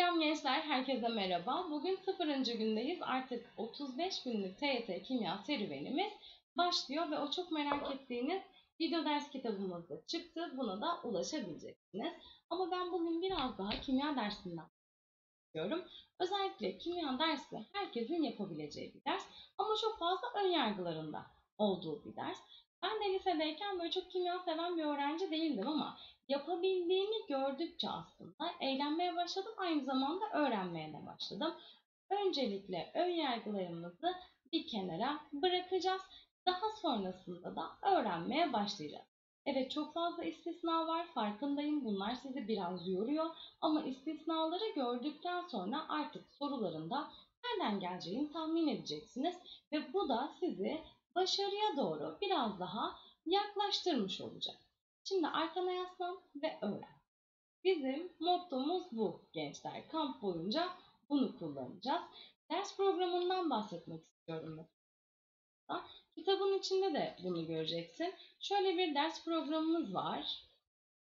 Selam gençler, herkese merhaba. Bugün 0. gündeyiz. Artık 35 günlük TYT kimya serüvenimiz başlıyor ve o çok merak ettiğiniz video ders kitabımız da çıktı. Buna da ulaşabileceksiniz. Ama ben bugün biraz daha kimya dersinden istiyorum. Özellikle kimya dersi herkesin yapabileceği bir ders ama çok fazla ön yargılarında olduğu bir ders. Ben de lisedeyken böyle çok kimya seven bir öğrenci değildim ama yapabildiğimi gördükçe aslında eğlenmeye başladım. Aynı zamanda öğrenmeye de başladım. Öncelikle ön yargılarımızı bir kenara bırakacağız. Daha sonrasında da öğrenmeye başlayacağız. Evet çok fazla istisna var farkındayım bunlar sizi biraz yoruyor ama istisnaları gördükten sonra artık sorularında nereden geleceğini tahmin edeceksiniz ve bu da sizi başarıya doğru biraz daha yaklaştırmış olacak. Şimdi arkana yaslan ve öğren. Bizim mottomuz bu gençler. Kamp boyunca bunu kullanacağız. Ders programından bahsetmek istiyorum. Kitabın içinde de bunu göreceksin. Şöyle bir ders programımız var.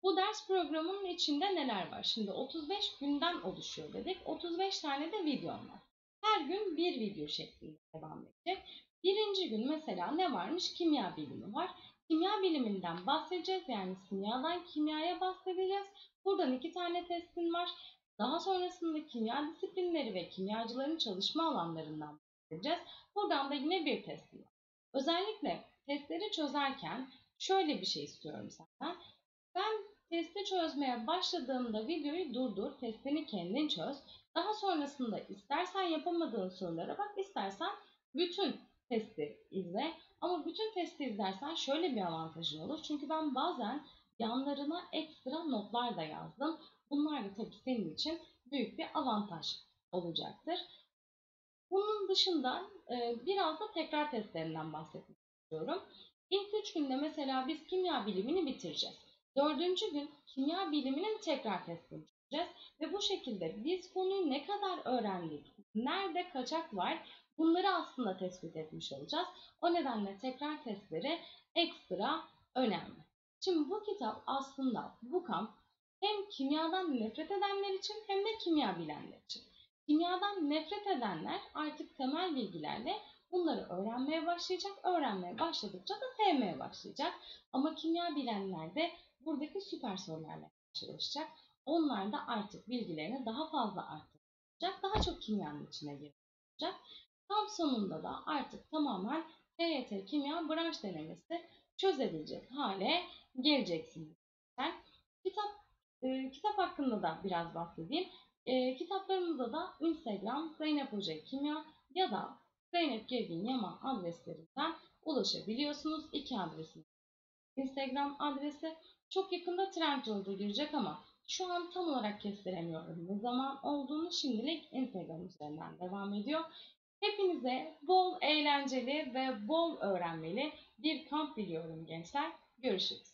Bu ders programının içinde neler var? Şimdi 35 günden oluşuyor dedik. 35 tane de videom var. Her gün bir video şeklinde devam edecek. Birinci gün mesela ne varmış? Kimya bilimi var. Kimya biliminden bahsedeceğiz. Yani kimyadan kimyaya bahsedeceğiz. Buradan iki tane testin var. Daha sonrasında kimya disiplinleri ve kimyacıların çalışma alanlarından bahsedeceğiz. Buradan da yine bir testin var. Özellikle testleri çözerken şöyle bir şey istiyorum senden. Ben testi çözmeye başladığımda videoyu durdur, testini kendin çöz. Daha sonrasında istersen yapamadığın sorulara bak, istersen bütün testi izle. Ama bütün testi izlersen şöyle bir avantajın olur. Çünkü ben bazen yanlarına ekstra notlar da yazdım. Bunlar da tabii senin için büyük bir avantaj olacaktır. Bunun dışında e, biraz da tekrar testlerinden bahsetmek istiyorum. İlk üç günde mesela biz kimya bilimini bitireceğiz. Dördüncü gün kimya biliminin tekrar testini çözeceğiz. Ve bu şekilde biz konuyu ne kadar öğrendik, nerede kaçak var bunları aslında tespit etmiş olacağız. O nedenle tekrar testleri ekstra önemli. Şimdi bu kitap aslında bu kamp hem kimyadan nefret edenler için hem de kimya bilenler için. Kimyadan nefret edenler artık temel bilgilerle bunları öğrenmeye başlayacak. Öğrenmeye başladıkça da sevmeye başlayacak. Ama kimya bilenler de buradaki süper sorularla karşılaşacak. Onlar da artık bilgilerini daha fazla arttıracak. Daha çok kimyanın içine girecek. Tam sonunda da artık tamamen TYT kimya branş denemesi çözebilecek hale geleceksiniz. Kitap e, kitap hakkında da biraz bahsedeyim. E, kitaplarımıza da Instagram Zeynep Hoca Kimya ya da Zeynep Gergin Yaman adreslerinden ulaşabiliyorsunuz. İki adresin. Instagram adresi çok yakında Trendyol'da girecek ama şu an tam olarak kestiremiyorum ne zaman olduğunu şimdilik Instagram üzerinden devam ediyor. Hepinize bol eğlenceli ve bol öğrenmeli bir kamp diliyorum gençler. Görüşürüz.